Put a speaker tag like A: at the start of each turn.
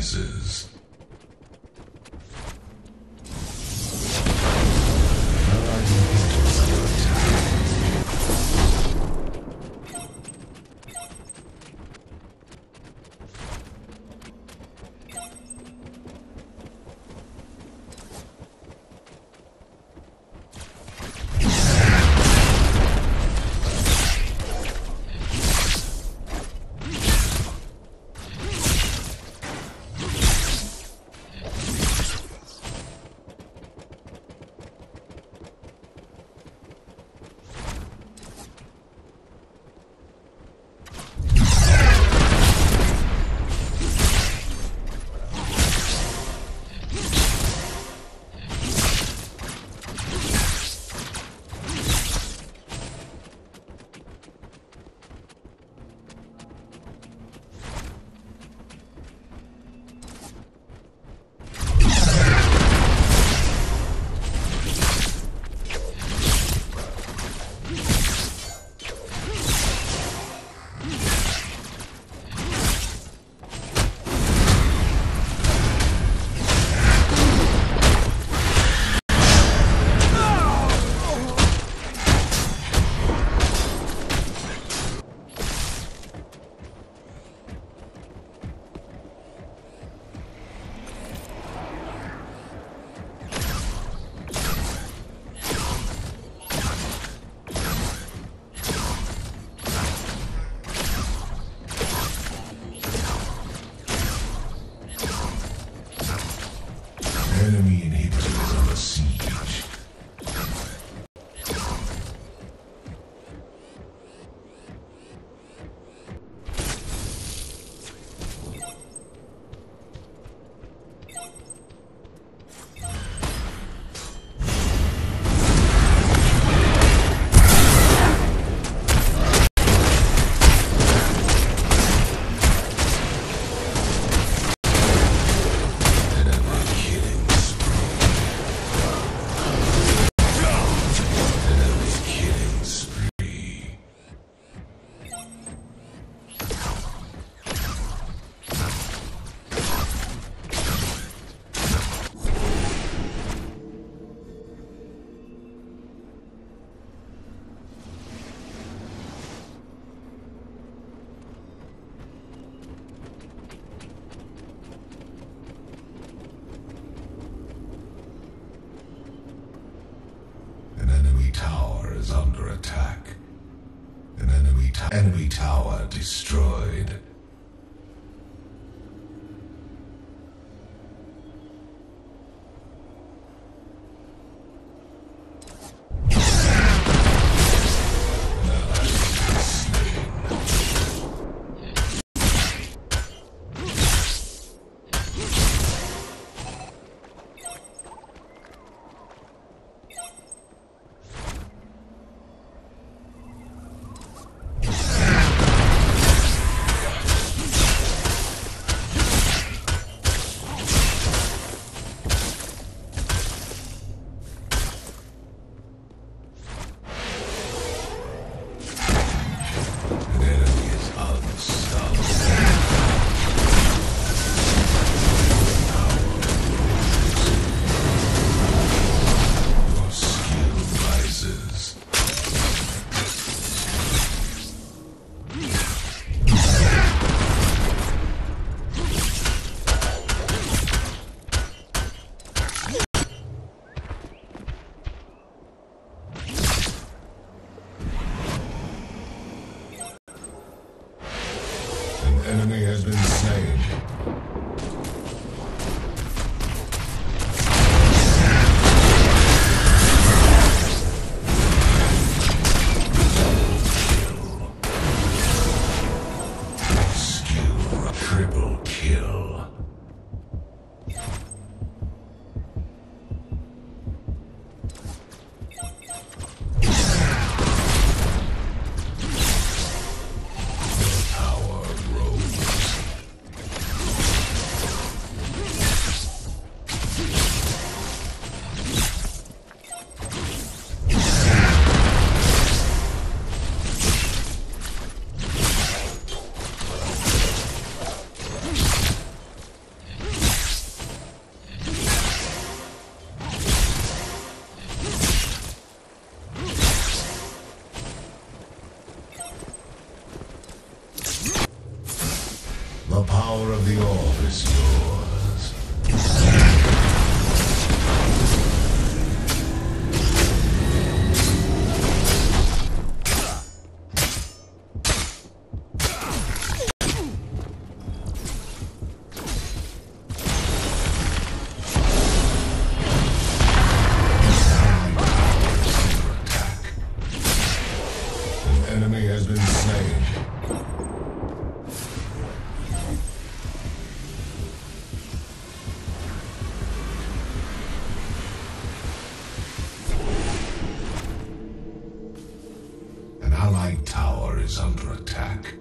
A: devices. tower is under attack. An enemy, enemy tower destroyed. The power of the orb is yours. Is under attack.